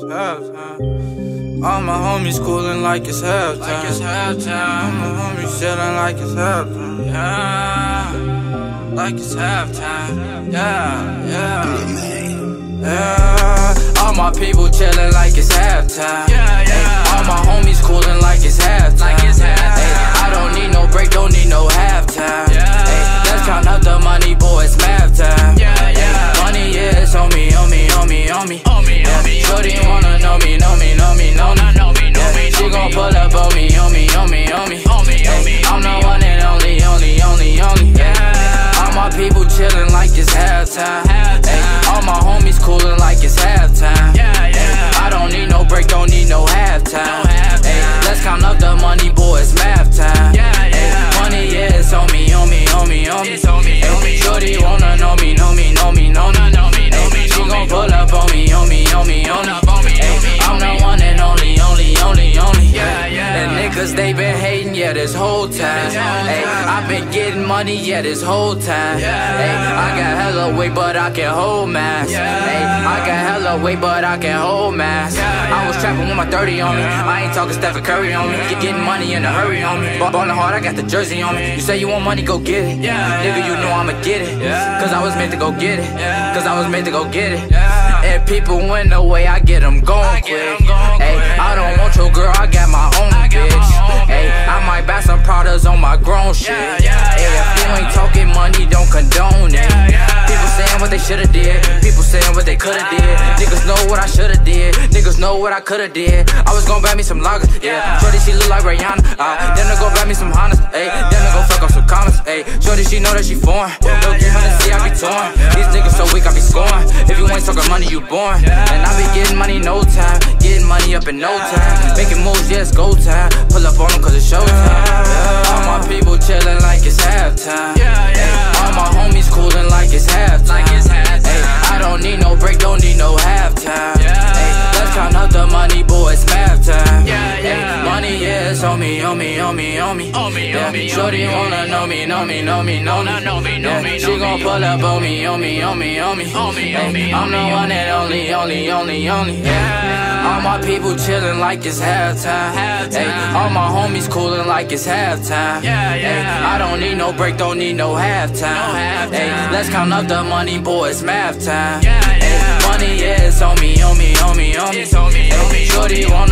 All my homies coolin' like it's halftime. Like it's halftime. All my homies chillin' like it's halftime. Yeah, like it's halftime. Yeah, yeah, yeah. All my people chillin' like it's halftime. Yeah. On me, on me, on me. Me, on me. Shorty wanna know me, know me, know me, know me. Know me, know me, She gon' pull up on me, on me, on me, on me. On me, on me. I'm the one and only, only, only, only. Yeah. All my people chillin' like it's halftime. Niggas, they been hating, yeah, this whole time. Ay, I been getting money, yeah, this whole time. Ay, I got hella weight, but I can hold mass. Ay, I got hella weight, but I can hold mass. I was trapping with my 30 on me. I ain't talking Stephen Curry on me. Get getting money in a hurry on me. Ballin' hard, I got the jersey on me. You say you want money, go get it. Nigga, you know I'ma get it. Cause I was meant to go get it. Cause I was meant to go get it. And people went away, I get them going quick. Ay, I don't want your girl, I got my own shoulda did. People saying what they coulda did. Niggas know what I shoulda did. Niggas know what I coulda did. I was gonna buy me some loggers, yeah. Shorty, she look like Rihanna. Uh, then I go buy me some Hondas, ayy. Then I go fuck up some commas, ayy. Shorty, she know that she foreign. No 300 C, I be torn. These niggas so weak, I be scoring. If you ain't talking money, you born. And I be getting money no time. Getting money up in no time. Making moves, yes, go time. Pull up on them cause it's showtime. All my people no halftime. Yeah. Ay, let's count up the money, boys. it's math time. Yeah, yeah. Ay, money, yeah, on me, on me, on me, on me. On me, yeah. on me, Shorty on wanna know me, know me, know me, know me. Know me, know yeah. me, know she gon' pull up on me, on me, on me, on me. On me, on me, I'm the one that only, only, only, only. Yeah. All my people chillin' like it's halftime. all my homies coolin' like it's halftime. Yeah, yeah. I don't need no break, don't need no halftime. No halftime. Ay, let's count up the money, boys. it's math time. Yeah, yeah, it's on me, on me, on me, on me. Hey, Jody want